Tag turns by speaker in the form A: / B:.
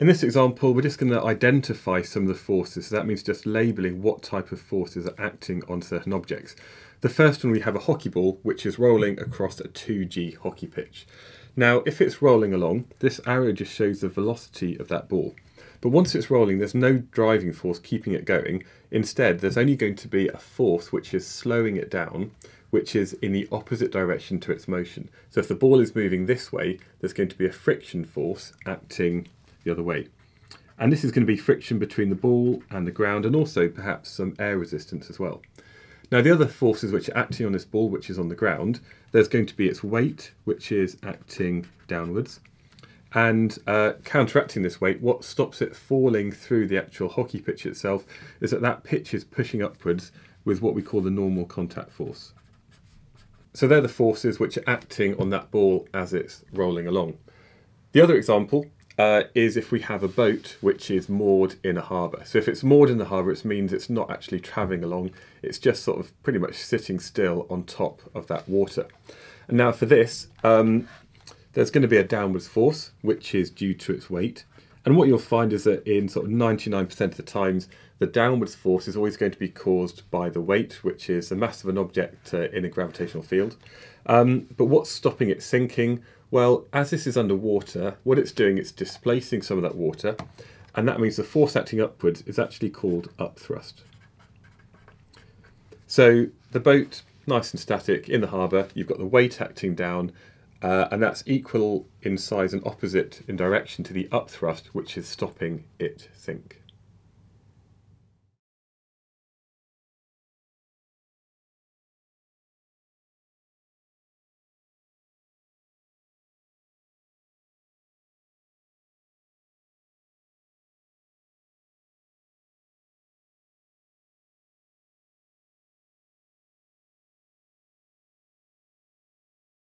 A: In this example, we're just going to identify some of the forces. So that means just labelling what type of forces are acting on certain objects. The first one, we have a hockey ball, which is rolling across a 2G hockey pitch. Now, if it's rolling along, this arrow just shows the velocity of that ball. But once it's rolling, there's no driving force keeping it going. Instead, there's only going to be a force which is slowing it down, which is in the opposite direction to its motion. So if the ball is moving this way, there's going to be a friction force acting the other way. And this is going to be friction between the ball and the ground and also perhaps some air resistance as well. Now the other forces which are acting on this ball, which is on the ground, there's going to be its weight, which is acting downwards. And uh, counteracting this weight, what stops it falling through the actual hockey pitch itself is that that pitch is pushing upwards with what we call the normal contact force. So they're the forces which are acting on that ball as it's rolling along. The other example uh, is if we have a boat which is moored in a harbour. So if it's moored in the harbour, it means it's not actually travelling along, it's just sort of pretty much sitting still on top of that water. And now for this, um, there's going to be a downwards force, which is due to its weight. And what you'll find is that in sort of 99% of the times, the downwards force is always going to be caused by the weight, which is the mass of an object uh, in a gravitational field. Um, but what's stopping it sinking? Well, as this is underwater, what it's doing, it's displacing some of that water, and that means the force acting upwards is actually called upthrust. So the boat, nice and static in the harbour, you've got the weight acting down, uh, and that's equal in size and opposite in direction to the upthrust, which is stopping it sink.